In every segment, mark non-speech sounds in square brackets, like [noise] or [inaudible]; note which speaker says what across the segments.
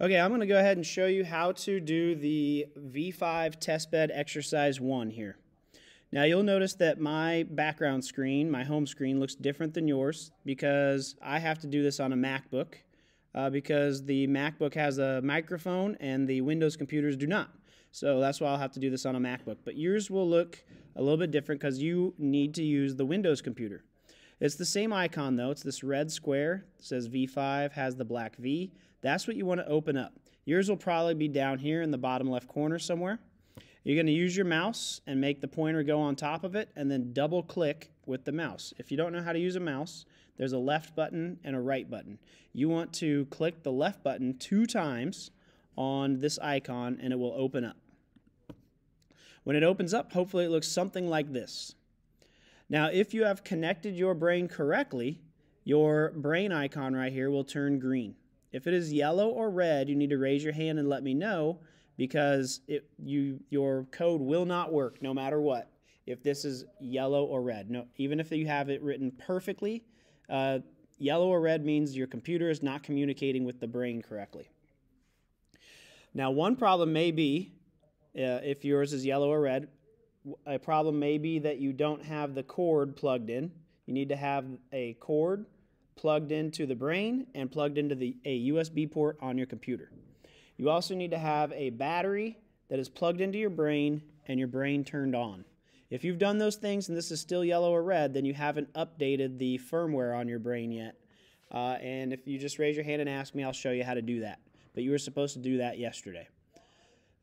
Speaker 1: Okay, I'm going to go ahead and show you how to do the V5 testbed exercise one here. Now you'll notice that my background screen, my home screen, looks different than yours because I have to do this on a MacBook uh, because the MacBook has a microphone and the Windows computers do not. So that's why I'll have to do this on a MacBook. But yours will look a little bit different because you need to use the Windows computer. It's the same icon though. It's this red square. It says V5, has the black V. That's what you want to open up. Yours will probably be down here in the bottom left corner somewhere. You're going to use your mouse and make the pointer go on top of it and then double click with the mouse. If you don't know how to use a mouse, there's a left button and a right button. You want to click the left button two times on this icon and it will open up. When it opens up, hopefully it looks something like this. Now, if you have connected your brain correctly, your brain icon right here will turn green. If it is yellow or red, you need to raise your hand and let me know because it, you, your code will not work no matter what if this is yellow or red. No, even if you have it written perfectly, uh, yellow or red means your computer is not communicating with the brain correctly. Now, one problem may be uh, if yours is yellow or red, a problem may be that you don't have the cord plugged in. You need to have a cord plugged into the brain and plugged into the, a USB port on your computer. You also need to have a battery that is plugged into your brain and your brain turned on. If you've done those things and this is still yellow or red, then you haven't updated the firmware on your brain yet. Uh, and if you just raise your hand and ask me, I'll show you how to do that. But you were supposed to do that yesterday.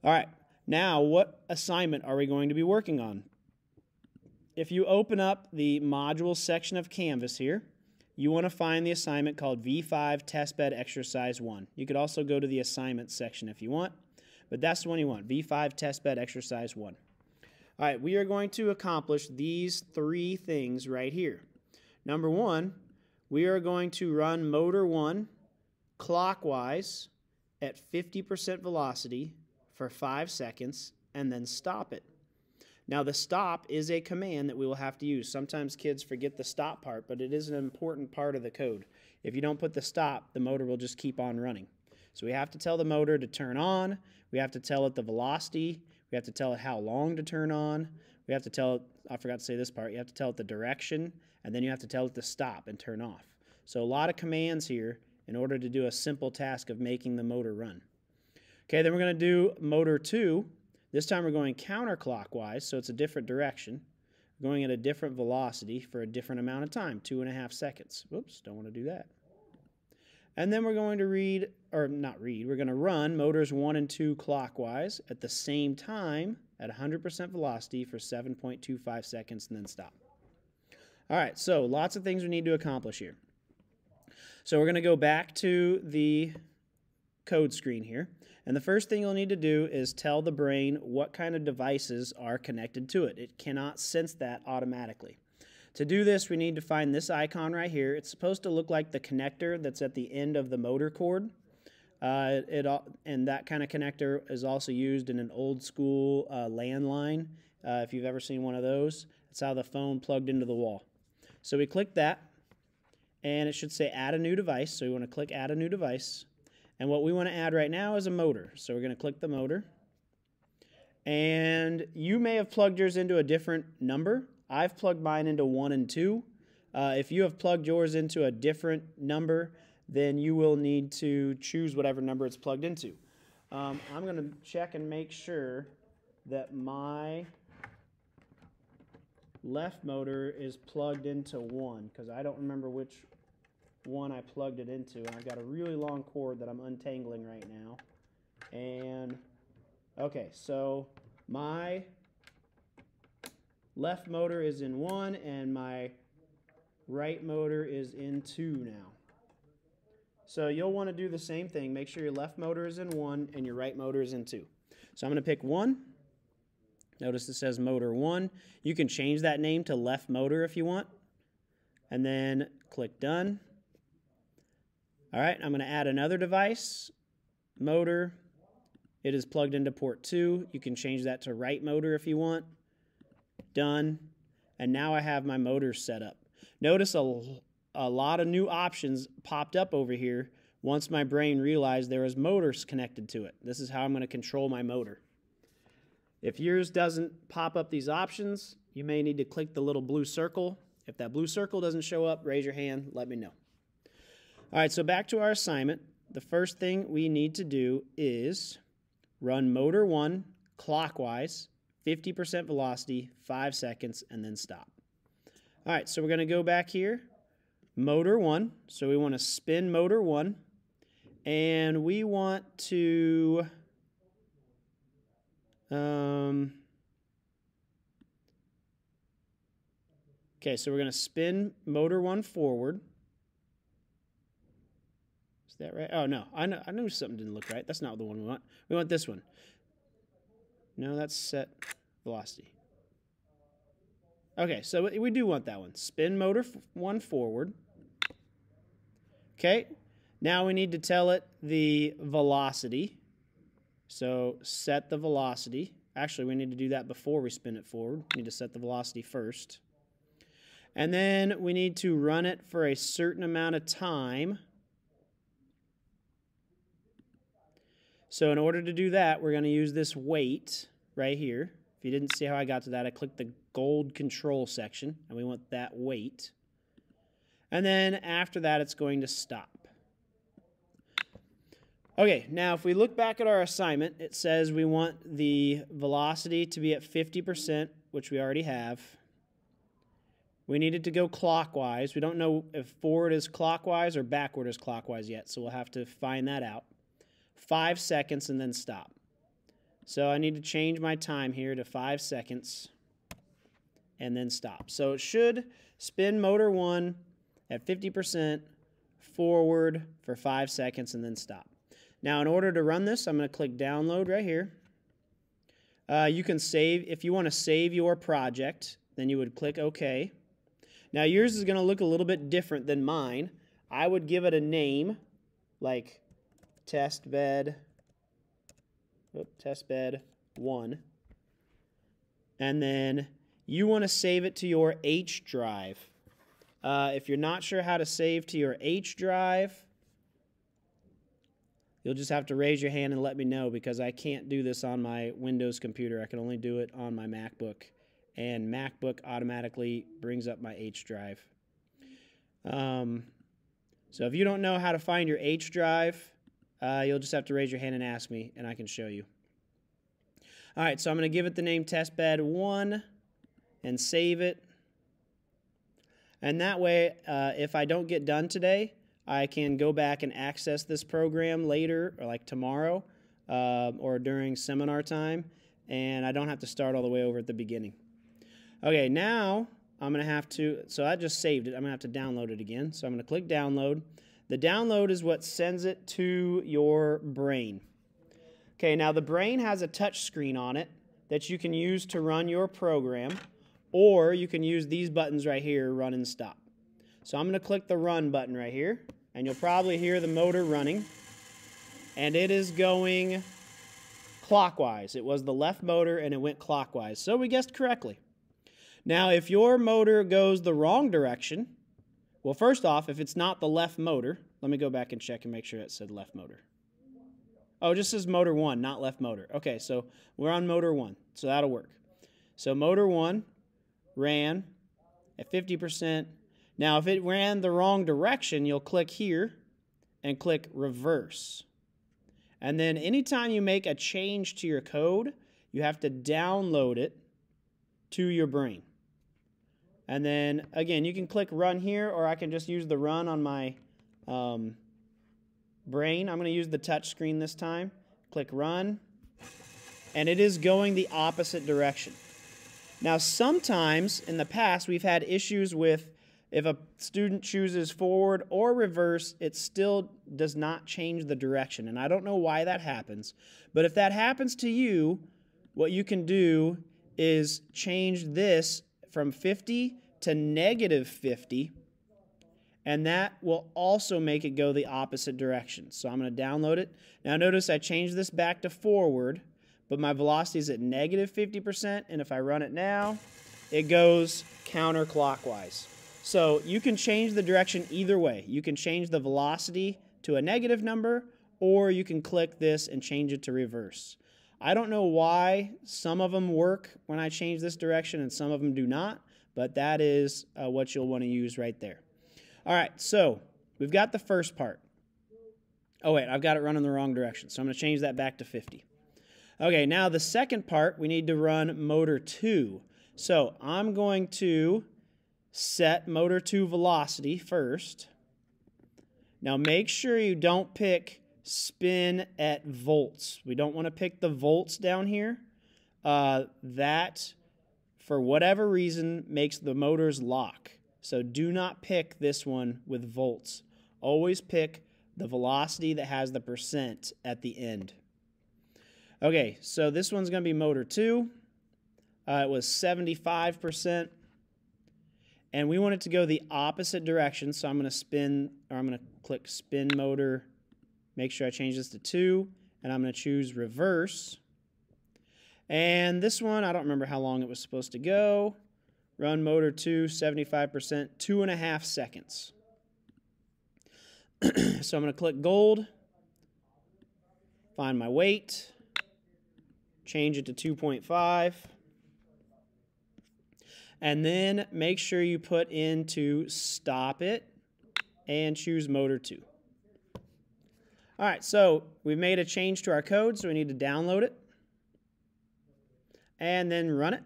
Speaker 1: All right. Now, what assignment are we going to be working on? If you open up the module section of Canvas here, you want to find the assignment called V5 Testbed Exercise 1. You could also go to the assignment section if you want, but that's the one you want, V5 Testbed Exercise 1. All right, we are going to accomplish these three things right here. Number one, we are going to run motor 1 clockwise at 50% velocity for five seconds and then stop it. Now, the stop is a command that we will have to use. Sometimes kids forget the stop part, but it is an important part of the code. If you don't put the stop, the motor will just keep on running. So we have to tell the motor to turn on, we have to tell it the velocity, we have to tell it how long to turn on, we have to tell it, I forgot to say this part, you have to tell it the direction, and then you have to tell it to stop and turn off. So a lot of commands here in order to do a simple task of making the motor run. Okay, then we're going to do motor 2. This time we're going counterclockwise, so it's a different direction. We're going at a different velocity for a different amount of time, two and a half seconds. Whoops, don't want to do that. And then we're going to read, or not read, we're going to run motors 1 and 2 clockwise at the same time at 100% velocity for 7.25 seconds and then stop. All right, so lots of things we need to accomplish here. So we're going to go back to the code screen here. And the first thing you'll need to do is tell the brain what kind of devices are connected to it. It cannot sense that automatically. To do this, we need to find this icon right here. It's supposed to look like the connector that's at the end of the motor cord. Uh, it, and that kind of connector is also used in an old school uh, landline, uh, if you've ever seen one of those. It's how the phone plugged into the wall. So we click that, and it should say add a new device. So we want to click add a new device. And what we want to add right now is a motor. So we're going to click the motor. And you may have plugged yours into a different number. I've plugged mine into 1 and 2. Uh, if you have plugged yours into a different number, then you will need to choose whatever number it's plugged into. Um, I'm going to check and make sure that my left motor is plugged into 1 because I don't remember which one I plugged it into, and I've got a really long cord that I'm untangling right now. And, okay, so my left motor is in one, and my right motor is in two now. So you'll want to do the same thing. Make sure your left motor is in one and your right motor is in two. So I'm going to pick one. Notice it says motor one. You can change that name to left motor if you want. And then click done. All right, I'm going to add another device, motor. It is plugged into port 2. You can change that to right motor if you want. Done. And now I have my motor set up. Notice a, a lot of new options popped up over here once my brain realized there was motors connected to it. This is how I'm going to control my motor. If yours doesn't pop up these options, you may need to click the little blue circle. If that blue circle doesn't show up, raise your hand, let me know. All right, so back to our assignment. The first thing we need to do is run motor one clockwise, 50% velocity, five seconds, and then stop. All right, so we're going to go back here, motor one. So we want to spin motor one, and we want to um, okay, so we're going to spin motor one forward. Is that right? Oh, no. I, know, I knew something didn't look right. That's not the one we want. We want this one. No, that's set velocity. Okay, so we do want that one. Spin motor one forward. Okay, now we need to tell it the velocity. So set the velocity. Actually, we need to do that before we spin it forward. We need to set the velocity first. And then we need to run it for a certain amount of time. So in order to do that, we're going to use this wait right here. If you didn't see how I got to that, I clicked the gold control section, and we want that wait. And then after that, it's going to stop. Okay, now if we look back at our assignment, it says we want the velocity to be at 50%, which we already have. We need it to go clockwise. We don't know if forward is clockwise or backward is clockwise yet, so we'll have to find that out. Five seconds and then stop. So I need to change my time here to five seconds and then stop. So it should spin motor one at 50% forward for five seconds and then stop. Now, in order to run this, I'm going to click download right here. Uh, you can save, if you want to save your project, then you would click OK. Now, yours is going to look a little bit different than mine. I would give it a name like test bed, test bed 1. And then you want to save it to your H drive. Uh, if you're not sure how to save to your H drive, You'll just have to raise your hand and let me know because I can't do this on my Windows computer. I can only do it on my MacBook. And MacBook automatically brings up my H drive. Um, so if you don't know how to find your H drive, uh, you'll just have to raise your hand and ask me, and I can show you. All right, so I'm going to give it the name testbed1 and save it. And that way, uh, if I don't get done today, I can go back and access this program later, or like tomorrow, uh, or during seminar time, and I don't have to start all the way over at the beginning. Okay, now I'm going to have to, so I just saved it. I'm going to have to download it again. So I'm going to click download. The download is what sends it to your brain. Okay, now the brain has a touch screen on it that you can use to run your program, or you can use these buttons right here, run and stop. So I'm going to click the run button right here and you'll probably hear the motor running. And it is going clockwise. It was the left motor and it went clockwise. So we guessed correctly. Now, if your motor goes the wrong direction, well, first off, if it's not the left motor, let me go back and check and make sure it said left motor. Oh, it just says motor one, not left motor. Okay, so we're on motor one, so that'll work. So motor one ran at 50%, now, if it ran the wrong direction, you'll click here and click reverse. And then anytime you make a change to your code, you have to download it to your brain. And then again, you can click run here, or I can just use the run on my um, brain. I'm going to use the touch screen this time. Click run, and it is going the opposite direction. Now, sometimes in the past, we've had issues with if a student chooses forward or reverse, it still does not change the direction. And I don't know why that happens. But if that happens to you, what you can do is change this from 50 to negative 50. And that will also make it go the opposite direction. So I'm going to download it. Now notice I changed this back to forward, but my velocity is at negative 50%. And if I run it now, it goes counterclockwise. So you can change the direction either way. You can change the velocity to a negative number, or you can click this and change it to reverse. I don't know why some of them work when I change this direction and some of them do not, but that is uh, what you'll want to use right there. All right, so we've got the first part. Oh, wait, I've got it running the wrong direction, so I'm going to change that back to 50. Okay, now the second part, we need to run motor 2. So I'm going to set motor 2 velocity first. Now make sure you don't pick spin at volts. We don't want to pick the volts down here. Uh, that, for whatever reason, makes the motors lock. So do not pick this one with volts. Always pick the velocity that has the percent at the end. Okay, so this one's going to be motor 2. Uh, it was 75%. And we want it to go the opposite direction, so I'm going to spin, or I'm going to click spin motor, make sure I change this to 2, and I'm going to choose reverse. And this one, I don't remember how long it was supposed to go. Run motor 2, 75%, two and a half seconds. [clears throat] so I'm going to click gold, find my wait, change it to 2.5, and then make sure you put into stop it and choose motor 2. All right, so we've made a change to our code, so we need to download it and then run it.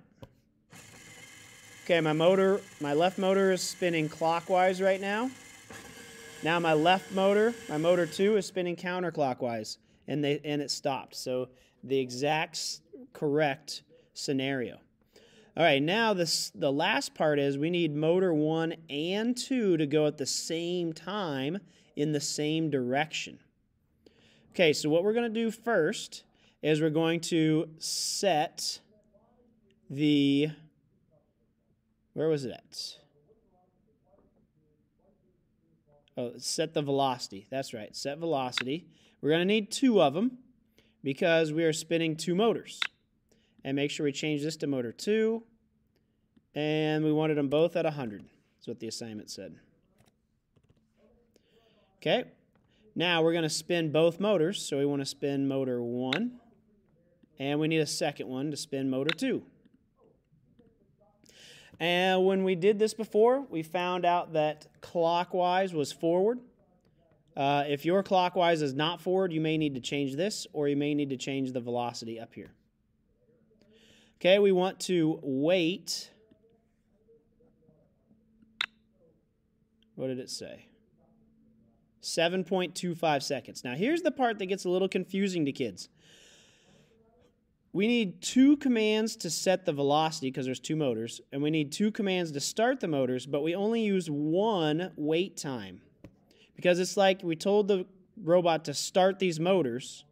Speaker 1: Okay, my motor, my left motor is spinning clockwise right now. Now my left motor, my motor 2 is spinning counterclockwise and they and it stopped. So the exact correct scenario. All right, now this the last part is we need motor 1 and 2 to go at the same time in the same direction. Okay, so what we're going to do first is we're going to set the where was it at? Oh, set the velocity. That's right, set velocity. We're going to need two of them because we are spinning two motors. And make sure we change this to motor 2. And we wanted them both at 100. That's what the assignment said. Okay. Now we're going to spin both motors. So we want to spin motor 1. And we need a second one to spin motor 2. And when we did this before, we found out that clockwise was forward. Uh, if your clockwise is not forward, you may need to change this, or you may need to change the velocity up here. Okay, we want to wait. What did it say? 7.25 seconds. Now, here's the part that gets a little confusing to kids. We need two commands to set the velocity because there's two motors, and we need two commands to start the motors, but we only use one wait time. Because it's like we told the robot to start these motors,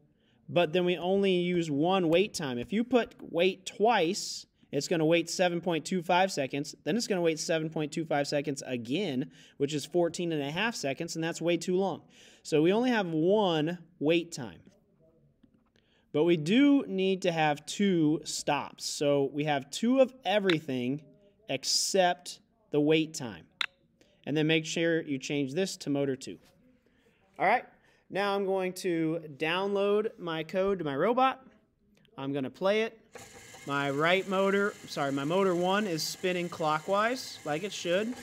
Speaker 1: but then we only use one wait time. If you put wait twice, it's going to wait 7.25 seconds. Then it's going to wait 7.25 seconds again, which is 14 and a half seconds, and that's way too long. So we only have one wait time. But we do need to have two stops. So we have two of everything except the wait time and then make sure you change this to motor 2. All right, now I'm going to download my code to my robot. I'm going to play it. My right motor, sorry, my motor 1 is spinning clockwise like it should.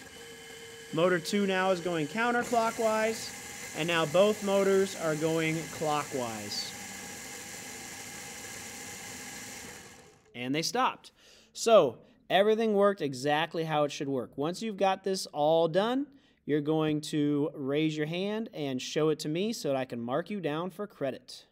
Speaker 1: Motor 2 now is going counterclockwise, and now both motors are going clockwise. And they stopped. So Everything worked exactly how it should work. Once you've got this all done, you're going to raise your hand and show it to me so that I can mark you down for credit.